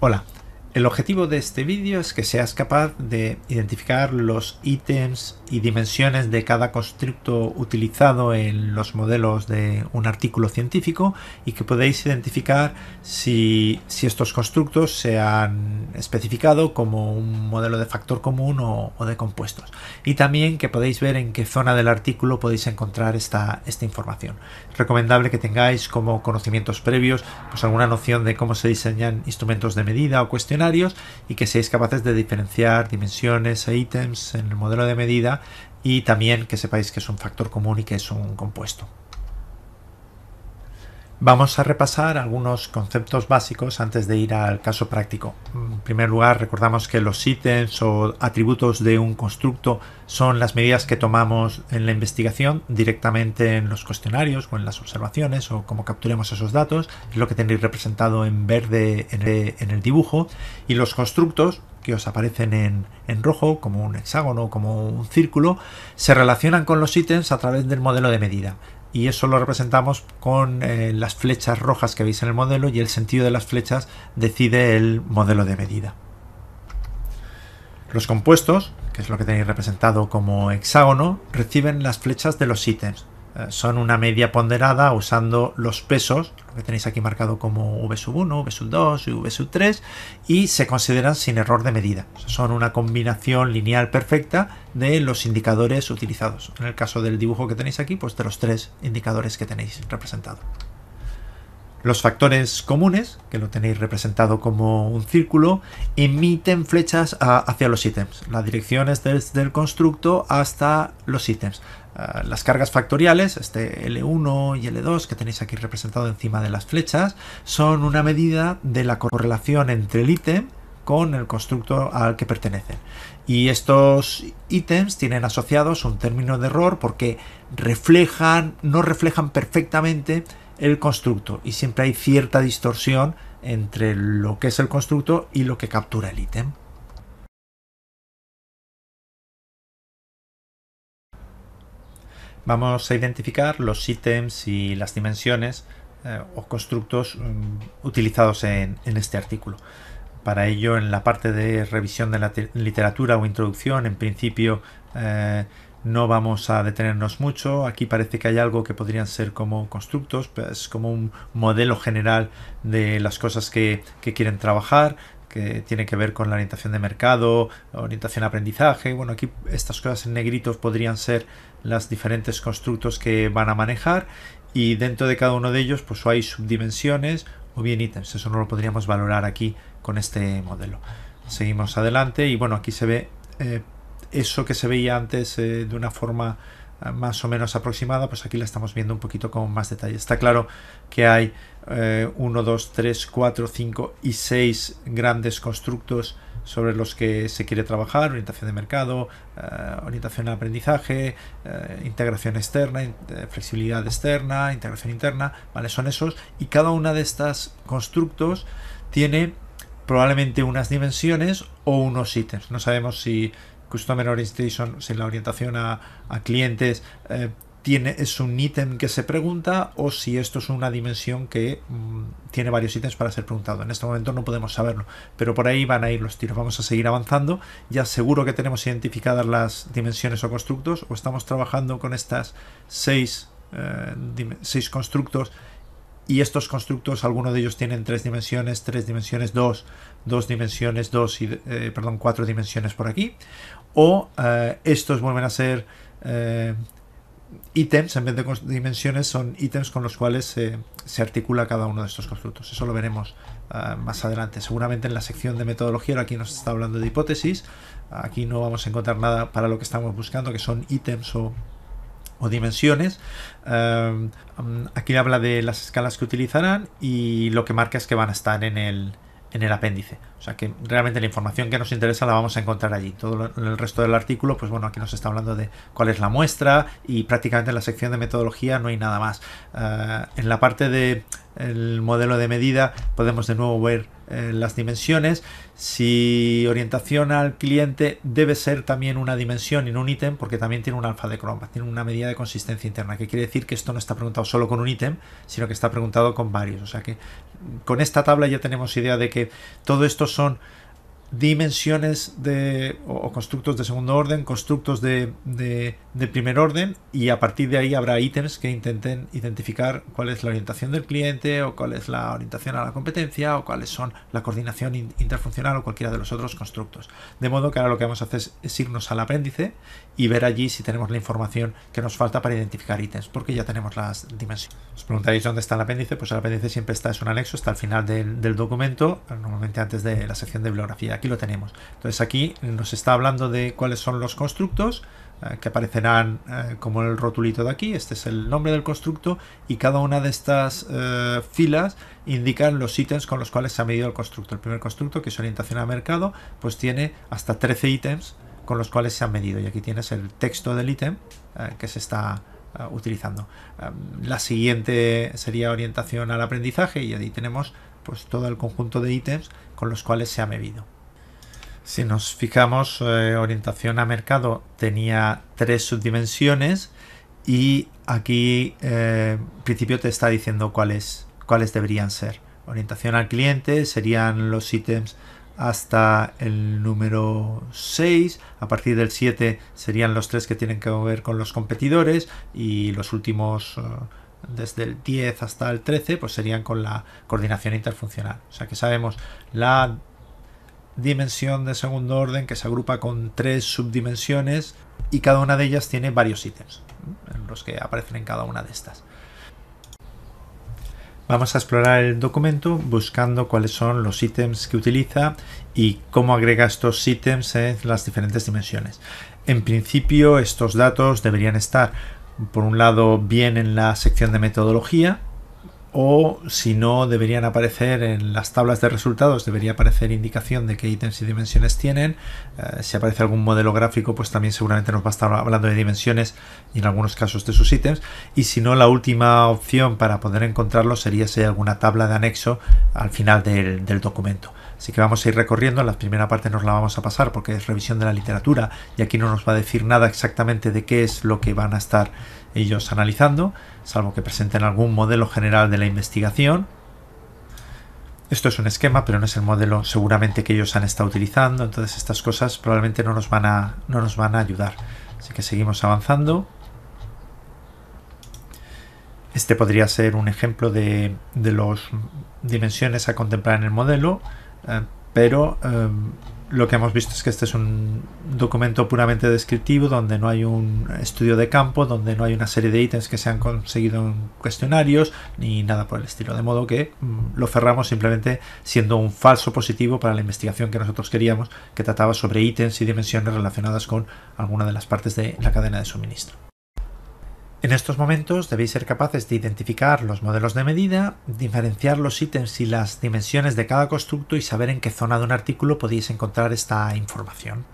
Hola, el objetivo de este vídeo es que seas capaz de identificar los ítems y dimensiones de cada constructo utilizado en los modelos de un artículo científico y que podéis identificar si, estos constructos se han especificado como un modelo de factor común o, de compuestos. Y también que podéis ver en qué zona del artículo podéis encontrar esta, esta información. Recomendable que tengáis como conocimientos previos pues alguna noción de cómo se diseñan instrumentos de medida o cuestionarios y que seáis capaces de diferenciar dimensiones e ítems en el modelo de medida y también que sepáis que es un factor común y que es un compuesto. Vamos a repasar algunos conceptos básicos antes de ir al caso práctico. En primer lugar, recordamos que los ítems o atributos de un constructo son las medidas que tomamos en la investigación directamente en los cuestionarios o en las observaciones o como capturemos esos datos. Es lo que tenéis representado en verde en el, dibujo. Y los constructos que os aparecen en, en rojo, como un hexágono o como un círculo, se relacionan con los ítems a través del modelo de medida y eso lo representamos con eh, las flechas rojas que veis en el modelo y el sentido de las flechas decide el modelo de medida. Los compuestos, que es lo que tenéis representado como hexágono, reciben las flechas de los ítems. Eh, son una media ponderada usando los pesos, que tenéis aquí marcado como V 1, V 2 y V 3, y se consideran sin error de medida. Son una combinación lineal perfecta de los indicadores utilizados. En el caso del dibujo que tenéis aquí, pues de los tres indicadores que tenéis representado. Los factores comunes, que lo tenéis representado como un círculo, emiten flechas hacia los ítems. La dirección es desde el constructo hasta los ítems. Las cargas factoriales, este L1 y L2 que tenéis aquí representado encima de las flechas, son una medida de la correlación entre el ítem con el constructo al que pertenecen. Y estos ítems tienen asociados un término de error porque reflejan, no reflejan perfectamente el constructo y siempre hay cierta distorsión entre lo que es el constructo y lo que captura el ítem. Vamos a identificar los ítems y las dimensiones eh, o constructos mm, utilizados en, este artículo. Para ello, en la parte de revisión de la literatura o introducción, en principio eh, no vamos a detenernos mucho. Aquí parece que hay algo que podrían ser como constructos, pues como un modelo general de las cosas que, quieren trabajar que tiene que ver con la orientación de mercado, orientación aprendizaje. Bueno, aquí estas cosas en negritos podrían ser las diferentes constructos que van a manejar y dentro de cada uno de ellos pues hay subdimensiones o bien ítems. Eso no lo podríamos valorar aquí con este modelo. Seguimos adelante y bueno, aquí se ve eh, eso que se veía antes eh, de una forma más o menos aproximada, pues aquí la estamos viendo un poquito con más detalle. Está claro que hay 1, 2, 3, 4, 5 y 6 grandes constructos sobre los que se quiere trabajar, orientación de mercado, eh, orientación al aprendizaje, integración externa, flexibilidad externa, integración interna, ¿vale? Son esos y cada una de estas constructos tiene probablemente unas dimensiones o unos ítems. No sabemos si Customer Orientation, si la orientación a, clientes eh, tiene, es un ítem que se pregunta o si esto es una dimensión que mm, tiene varios ítems para ser preguntado. En este momento no podemos saberlo, pero por ahí van a ir los tiros. Vamos a seguir avanzando. Ya seguro que tenemos identificadas las dimensiones o constructos o estamos trabajando con estas seis, eh, seis constructos y estos constructos, algunos de ellos tienen tres dimensiones, tres dimensiones, dos, dos dimensiones, dos y, eh, perdón, cuatro dimensiones por aquí. O eh, estos vuelven a ser eh, ítems, en vez de dimensiones, son ítems con los cuales se articula cada uno de estos constructos. Eso lo veremos más adelante. Seguramente en la sección de metodología, aquí nos está hablando de hipótesis. Aquí no vamos a encontrar nada para lo que estamos buscando, que son ítems o o dimensiones. Em, aquí habla de las escalas que utilizarán y lo que marca es que van a estar en el, en el apéndice. O sea que realmente la información que nos interesa la vamos a encontrar allí. Todo el resto del artículo, pues bueno, aquí nos está hablando de cuál es la muestra y prácticamente en la sección de metodología no hay nada más. Eh, en la parte de el modelo de medida podemos de nuevo ver las dimensiones. Si orientación al cliente debe ser también una dimensión y no un ítem, porque también tiene un alfa de croma, tiene una medida de consistencia interna, que quiere decir que esto no está preguntado solo con un ítem, sino que está preguntado con varios. O sea que con esta tabla ya tenemos idea de que todo esto son dimensiones de, o, constructos de segundo orden, constructos de, primer orden y a partir de ahí habrá ítems que intenten identificar cuál es la orientación del cliente o cuál es la orientación a la competencia o cuáles son la coordinación interfuncional o cualquiera de los otros constructos. De modo que ahora lo que vamos a hacer es, irnos al apéndice y ver allí si tenemos la información que nos falta para identificar ítems, porque ya tenemos las dimensiones. Os preguntaréis dónde está el apéndice, pues el apéndice siempre está, es un anexo, está al final del, del documento, normalmente antes de la sección de bibliografía aquí lo tenemos. Entonces aquí nos está hablando de cuáles son los constructos eh, que aparecerán eh, como el rotulito de aquí. Este es el nombre del constructo y cada una de estas eh, filas indican los ítems con los cuales se ha medido el constructo. El primer constructo, que es orientación a mercado, pues tiene hasta 13 ítems con los cuales se han medido. Y aquí tienes el texto del ítem que se está utilizando. la siguiente sería orientación al aprendizaje y ahí tenemos pues todo el conjunto de ítems con los cuales se ha medido. Si nos fijamos, eh, orientación a mercado tenía tres subdimensiones y aquí eh, principio te está diciendo cuáles, cuáles deberían ser. Orientación al cliente serían los ítems hasta el número 6, a partir del 7 serían los tres que tienen que ver con los competidores y los últimos eh, desde el 10 hasta el 13 pues serían con la coordinación interfuncional. O sea que sabemos la dimensión de segundo orden que se agrupa con tres subdimensiones y cada una de ellas tiene varios ítems en los que aparecen en cada una de estas. Vamos a explorar el documento buscando cuáles son los ítems que utiliza y cómo agrega estos ítems en las diferentes dimensiones. En principio estos datos deberían estar por un lado bien en la sección de metodología o si no deberían aparecer en las tablas de resultados debería aparecer indicación de qué ítems y dimensiones tienen. Eh, si aparece algún modelo gráfico pues también seguramente nos va a estar hablando de dimensiones y en algunos casos de sus ítems. Y si no la última opción para poder encontrarlo sería si hay alguna tabla de anexo al final del, del documento Así que vamos a ir recorriendo, la primera parte nos la vamos a pasar porque es revisión de la literatura y aquí no nos va a decir nada exactamente de qué es lo que van a estar ellos analizando, salvo que presenten algún modelo general de la investigación. Esto es un esquema, pero no es el modelo seguramente que ellos han estado utilizando, entonces estas cosas probablemente no nos van a, no nos van a ayudar. Así que seguimos avanzando. Este podría ser un ejemplo de, de las dimensiones a contemplar en el modelo. Eh, pero em, lo que hemos visto es que este es un documento puramente descriptivo donde no hay un estudio de campo, donde no hay una serie de ítems que se han conseguido en cuestionarios ni nada por el estilo. De modo que mm, lo cerramos simplemente siendo un falso positivo para la investigación que nosotros queríamos, que trataba sobre ítems y dimensiones relacionadas con alguna de las partes de la cadena de suministro. En estos momentos debéis ser capaces de identificar los modelos de medida, diferenciar los ítems y las dimensiones de cada constructo y saber en qué zona de un artículo podéis encontrar esta información.